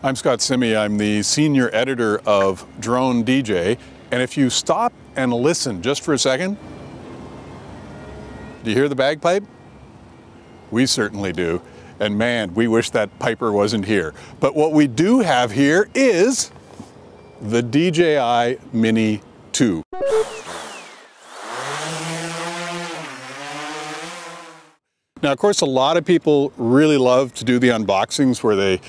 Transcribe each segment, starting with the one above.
I'm Scott Simmie. I'm the senior editor of Drone DJ. And if you stop and listen just for a second, do you hear the bagpipe? We certainly do. And man, we wish that Piper wasn't here. But what we do have here is the DJI Mini 2. Now, of course, a lot of people really love to do the unboxings where they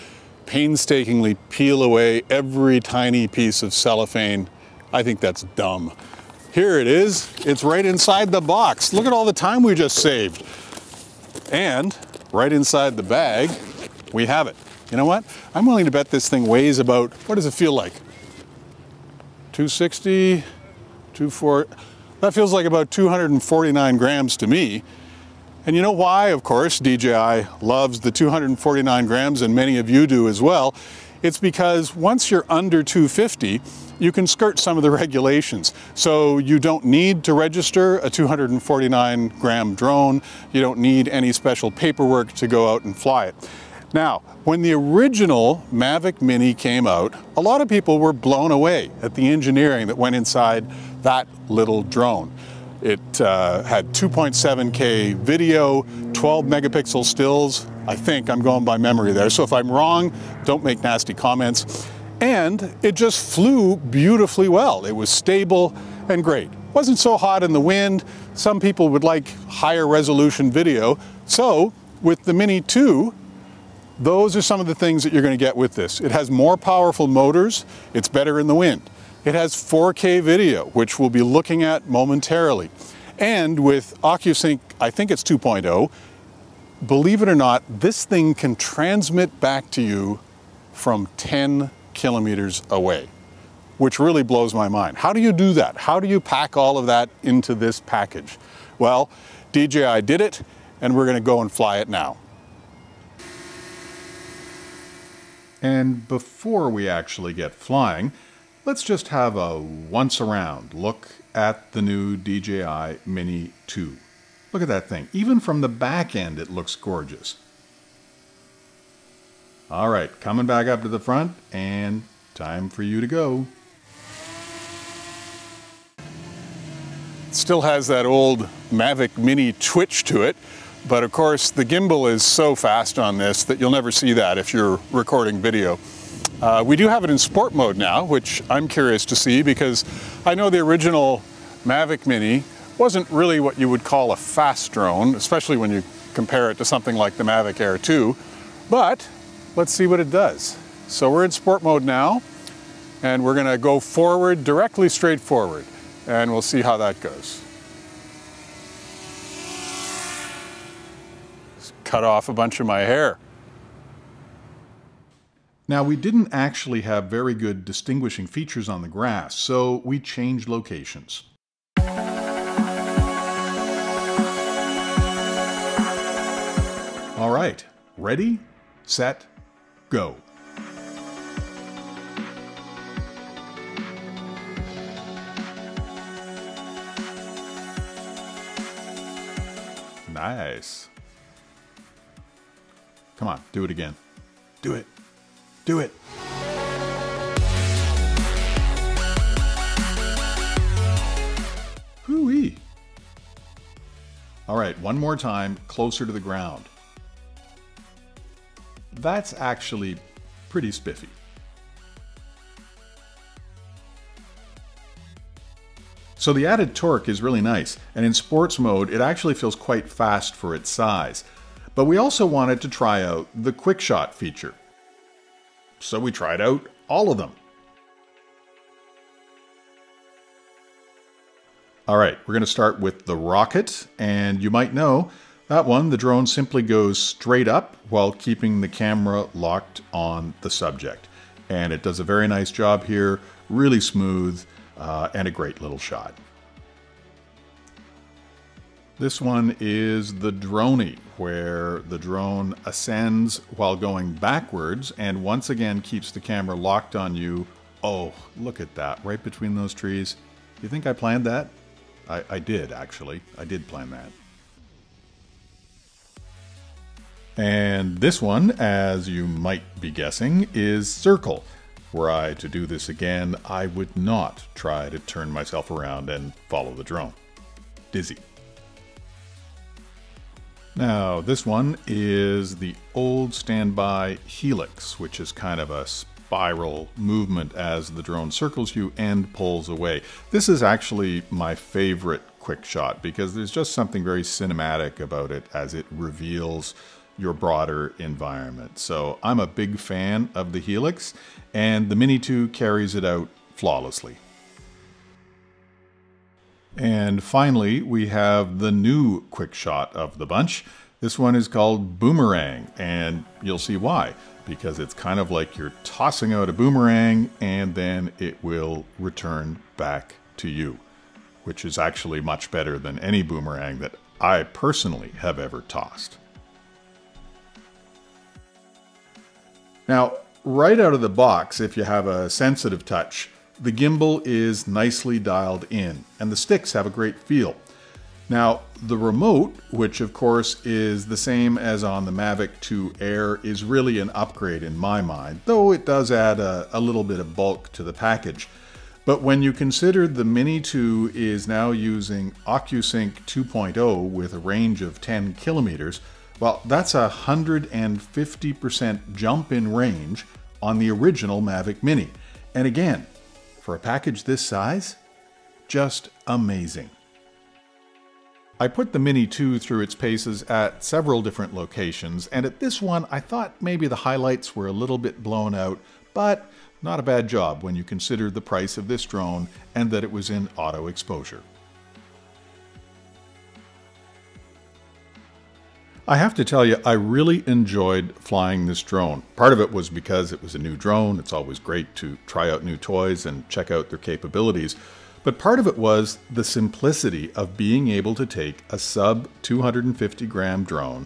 painstakingly peel away every tiny piece of cellophane. I think that's dumb. Here it is. It's right inside the box. Look at all the time we just saved. And right inside the bag, we have it. You know what? I'm willing to bet this thing weighs about, what does it feel like? 260, 240, that feels like about 249 grams to me. And you know why, of course, DJI loves the 249 grams, and many of you do as well. It's because once you're under 250, you can skirt some of the regulations. So you don't need to register a 249 gram drone. You don't need any special paperwork to go out and fly it. Now, when the original Mavic Mini came out, a lot of people were blown away at the engineering that went inside that little drone. It uh, had 2.7K video, 12 megapixel stills. I think I'm going by memory there. So if I'm wrong, don't make nasty comments. And it just flew beautifully well. It was stable and great. Wasn't so hot in the wind. Some people would like higher resolution video. So with the Mini 2, those are some of the things that you're going to get with this. It has more powerful motors. It's better in the wind. It has 4K video, which we'll be looking at momentarily. And with OcuSync, I think it's 2.0, believe it or not, this thing can transmit back to you from 10 kilometers away, which really blows my mind. How do you do that? How do you pack all of that into this package? Well, DJI did it, and we're gonna go and fly it now. And before we actually get flying, Let's just have a once around look at the new DJI Mini 2. Look at that thing. Even from the back end, it looks gorgeous. All right, coming back up to the front and time for you to go. still has that old Mavic Mini twitch to it, but of course the gimbal is so fast on this that you'll never see that if you're recording video. Uh, we do have it in sport mode now, which I'm curious to see because I know the original Mavic Mini wasn't really what you would call a fast drone, especially when you compare it to something like the Mavic Air 2. But let's see what it does. So we're in sport mode now, and we're gonna go forward, directly straight forward, and we'll see how that goes. Just cut off a bunch of my hair. Now, we didn't actually have very good distinguishing features on the grass, so we changed locations. All right, ready, set, go. Nice. Come on, do it again. Do it. Do it. Hooey. All right, one more time, closer to the ground. That's actually pretty spiffy. So the added torque is really nice, and in sports mode, it actually feels quite fast for its size. But we also wanted to try out the quick shot feature so we tried out all of them. All right, we're going to start with the rocket, and you might know that one, the drone simply goes straight up while keeping the camera locked on the subject. And it does a very nice job here, really smooth, uh, and a great little shot. This one is the Dronie, where the drone ascends while going backwards and once again keeps the camera locked on you. Oh, look at that, right between those trees. You think I planned that? I, I did, actually. I did plan that. And this one, as you might be guessing, is circle. Were I to do this again, I would not try to turn myself around and follow the drone. Dizzy. Now, this one is the old standby helix, which is kind of a spiral movement as the drone circles you and pulls away. This is actually my favorite quick shot because there's just something very cinematic about it as it reveals your broader environment. So I'm a big fan of the Helix, and the Mini 2 carries it out flawlessly. And finally, we have the new quick shot of the bunch. This one is called Boomerang, and you'll see why. Because it's kind of like you're tossing out a boomerang and then it will return back to you, which is actually much better than any boomerang that I personally have ever tossed. Now, right out of the box, if you have a sensitive touch, the gimbal is nicely dialed in, and the sticks have a great feel. Now, the remote, which of course is the same as on the Mavic 2 Air, is really an upgrade in my mind, though it does add a, a little bit of bulk to the package. But when you consider the Mini 2 is now using OcuSync 2.0 with a range of 10 kilometers, well, that's a 150% jump in range on the original Mavic Mini. And again, for a package this size, just amazing. I put the Mini 2 through its paces at several different locations, and at this one I thought maybe the highlights were a little bit blown out, but not a bad job when you consider the price of this drone and that it was in auto exposure. I have to tell you, I really enjoyed flying this drone. Part of it was because it was a new drone. It's always great to try out new toys and check out their capabilities. But part of it was the simplicity of being able to take a sub 250 gram drone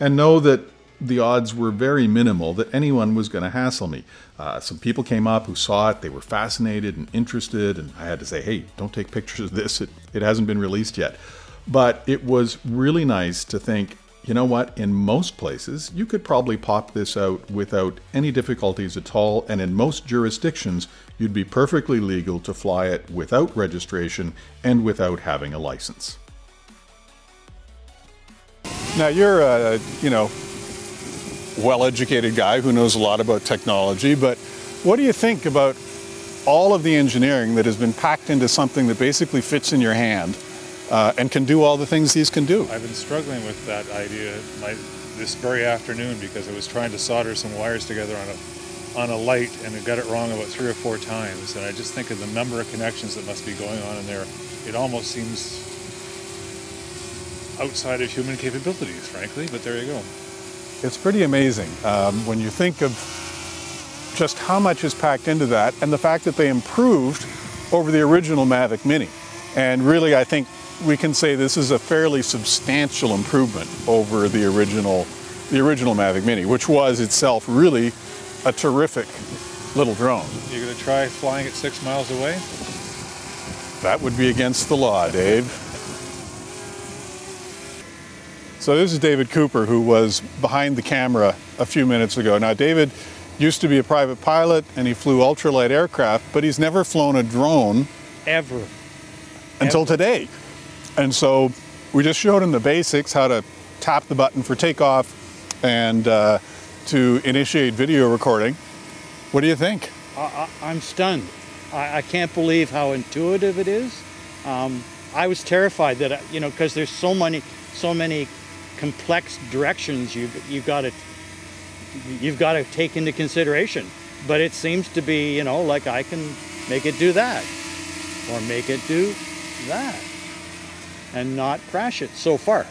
and know that the odds were very minimal that anyone was going to hassle me. Uh, some people came up who saw it, they were fascinated and interested, and I had to say, hey, don't take pictures of this, it, it hasn't been released yet. But it was really nice to think you know what? In most places, you could probably pop this out without any difficulties at all, and in most jurisdictions, you'd be perfectly legal to fly it without registration and without having a license. Now you're a, you know, well-educated guy who knows a lot about technology, but what do you think about all of the engineering that has been packed into something that basically fits in your hand uh, and can do all the things these can do. I've been struggling with that idea my, this very afternoon because I was trying to solder some wires together on a on a light and I got it wrong about three or four times. And I just think of the number of connections that must be going on in there. It almost seems outside of human capabilities, frankly, but there you go. It's pretty amazing um, when you think of just how much is packed into that and the fact that they improved over the original Mavic Mini. And really, I think we can say this is a fairly substantial improvement over the original, the original Mavic Mini, which was itself really a terrific little drone. You're going to try flying it six miles away? That would be against the law, Dave. So this is David Cooper, who was behind the camera a few minutes ago. Now, David used to be a private pilot, and he flew ultralight aircraft, but he's never flown a drone. Ever. Until Ever. today. And so we just showed him the basics, how to tap the button for takeoff and uh, to initiate video recording. What do you think? I, am stunned. I, I, can't believe how intuitive it is. Um, I was terrified that, you know, because there's so many, so many complex directions you've, you've got to you've got to take into consideration. But it seems to be, you know, like I can make it do that or make it do that and not crash it so far.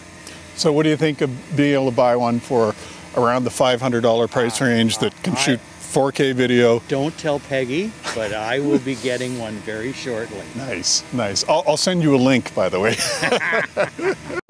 So what do you think of being able to buy one for around the $500 price uh, range that can I, shoot 4K video? Don't tell Peggy, but I will be getting one very shortly. Nice, nice. I'll, I'll send you a link, by the way.